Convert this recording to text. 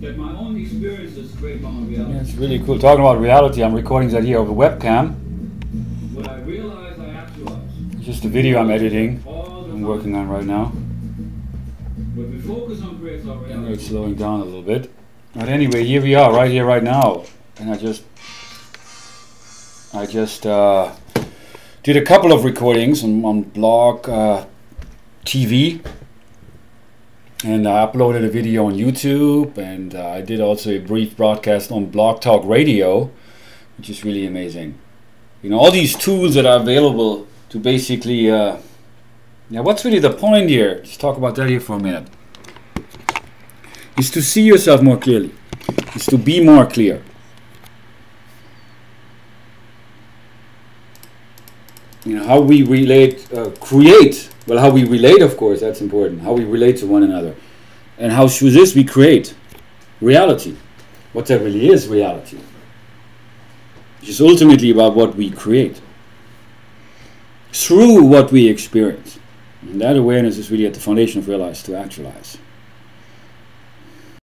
that my own experiences create my own reality. Yeah, it's really cool. Talking about reality, I'm recording that here over webcam. What I realize, I actualize. It's just a video I'm editing. I'm working on right now. What we focus on creates our reality. it's slowing down a little bit. But anyway, here we are, right here, right now. And I just, I just uh, did a couple of recordings on, on blog uh, TV. And I uploaded a video on YouTube. And uh, I did also a brief broadcast on Blog Talk Radio, which is really amazing. You know, all these tools that are available to basically, uh, what's really the point here? Let's talk about that here for a minute is to see yourself more clearly, is to be more clear. You know, how we relate, uh, create, well, how we relate, of course, that's important, how we relate to one another. And how through this we create reality, what that really is reality, which is ultimately about what we create through what we experience. And that awareness is really at the foundation of realize to actualize.